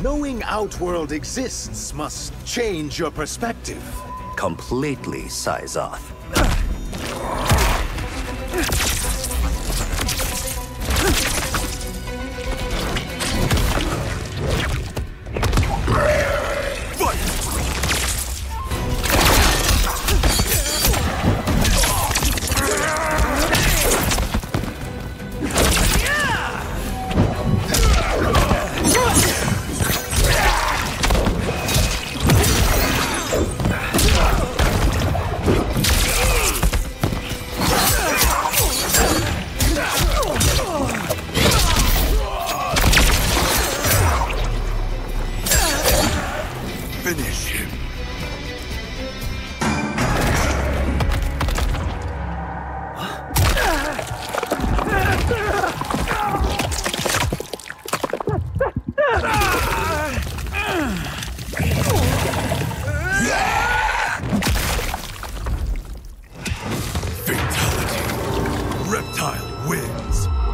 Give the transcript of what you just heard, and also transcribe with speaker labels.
Speaker 1: Knowing Outworld exists must change your perspective.
Speaker 2: Completely, Syzoth. Finish him. Fatality. Reptile wins.